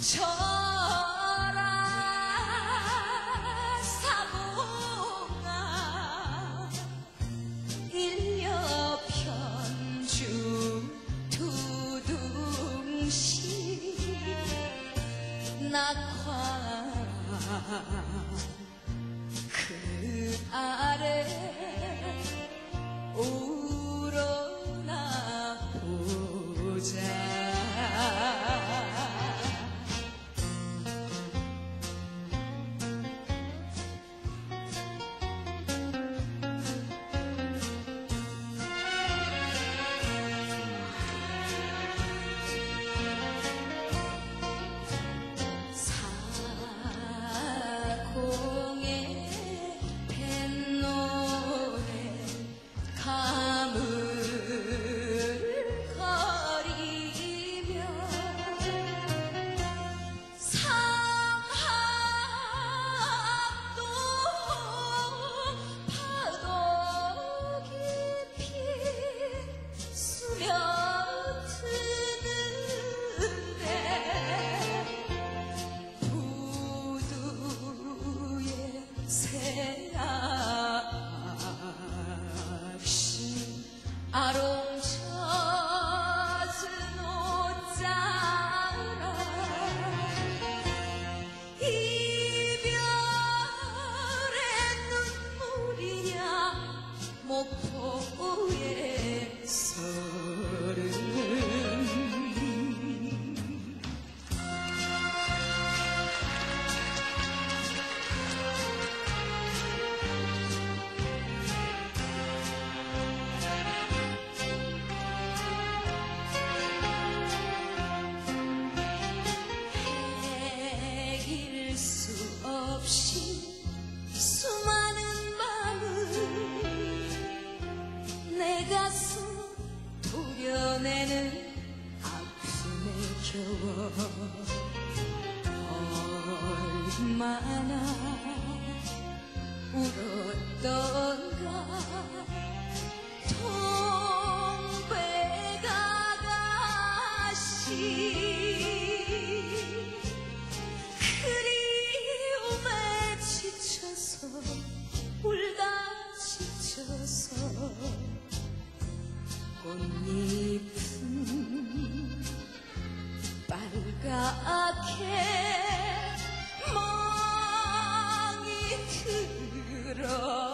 저라 사봉아 일려편주 두둥시 낙화 그 아래 우러나 이번에는 아픔에 겨워 얼마나 울었던가. oh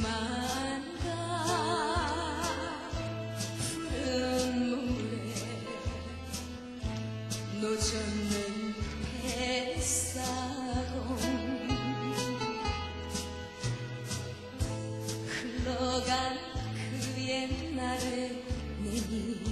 마 나를 위해.